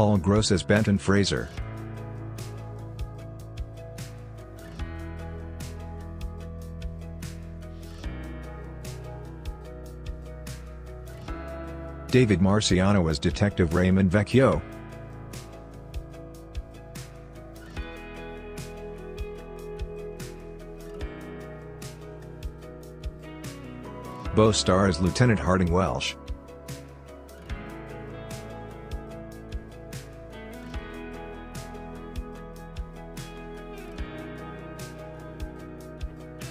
Paul Gross as Benton Fraser. David Marciano as Detective Raymond Vecchio. Beau Starr as Lieutenant Harding Welsh.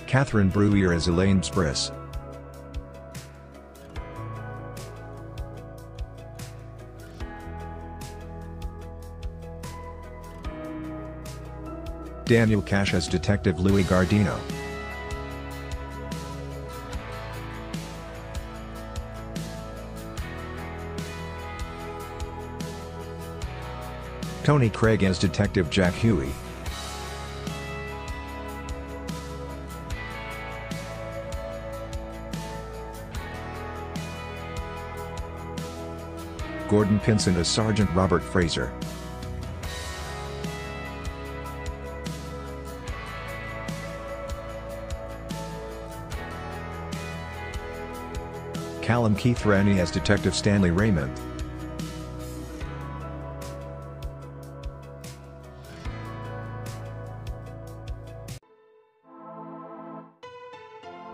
Catherine Bruhier as Elaine Spriss. Daniel Kash as Detective Louis Gardino. Tony Craig as Detective Jack Huey. Gordon Pinsent as Sergeant Robert Fraser. Callum Keith Rennie as Detective Stanley Raymond.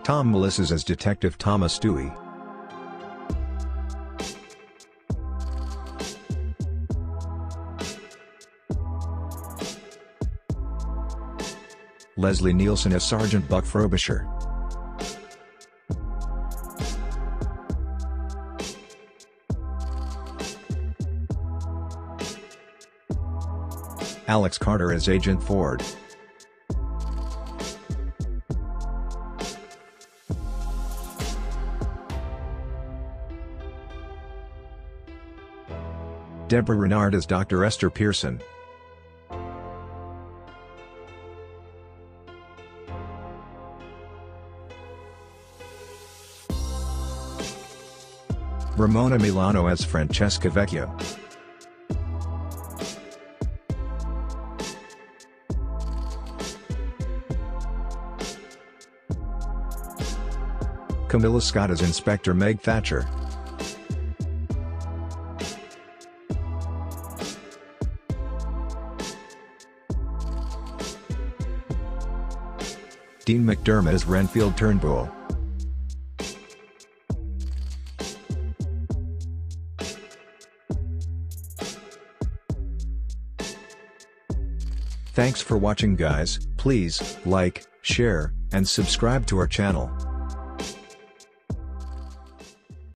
Tom Melissis as Detective Thomas Dewey. Leslie Nielsen as Sergeant Buck Frobisher. Alex Carter as Agent Ford. Deborah Renard as Dr. Esther Pearson. Ramona Milano as Francesca Vecchio. Camilla Scott as Inspector Meg Thatcher. Dean McDermott as Renfield Turnbull. Thanks for watching guys, please, like, share, and subscribe to our channel.